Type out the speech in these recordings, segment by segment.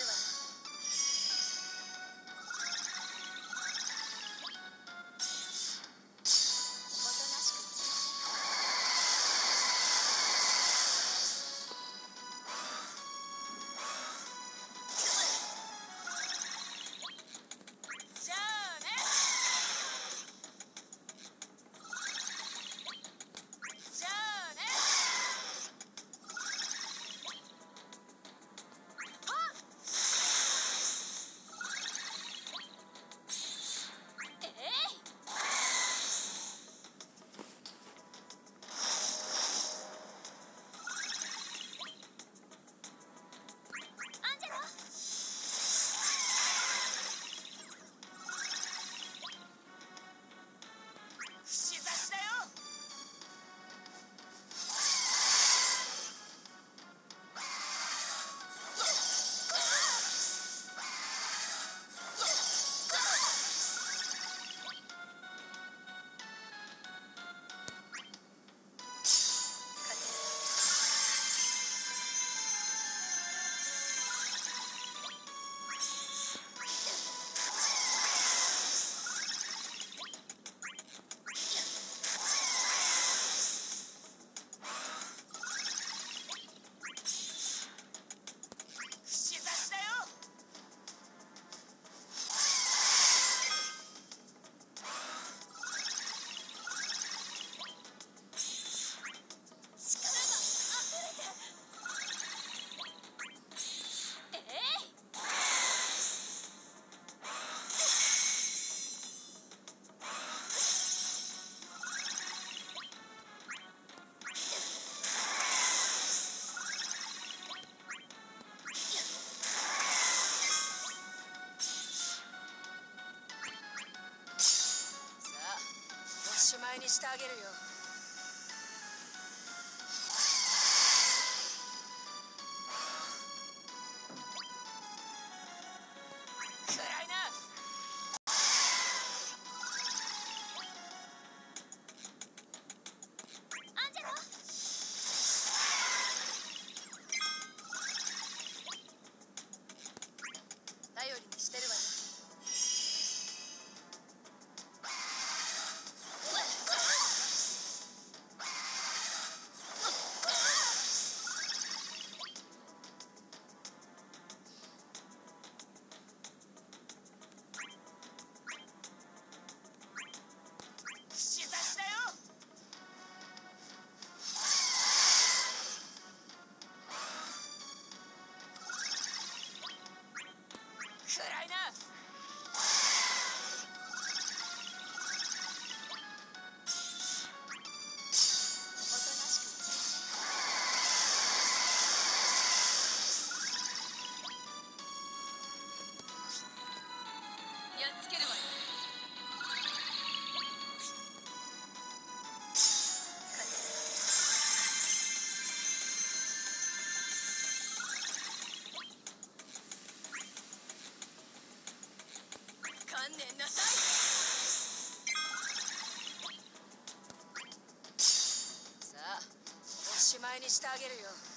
போயிடுவாங்க にしてあげるよ。してるわしまいにしてあげるよ。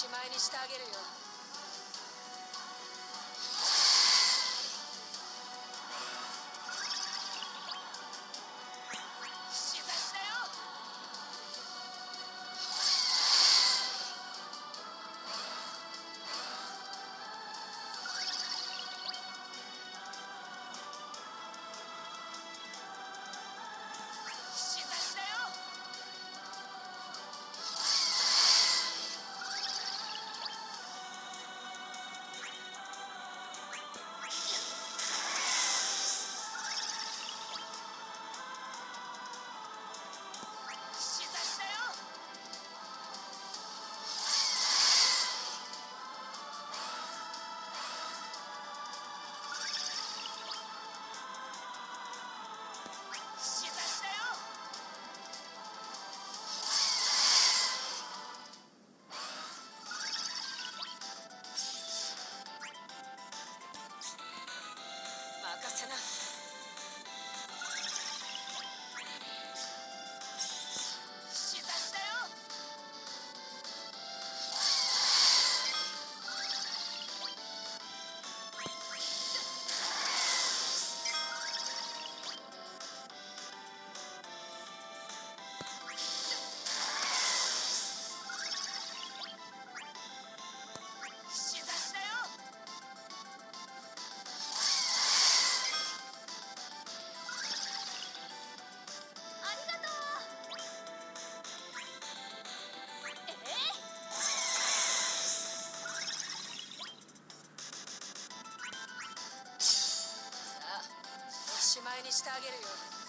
しまいにしてあげるよ。にしてあげるよ。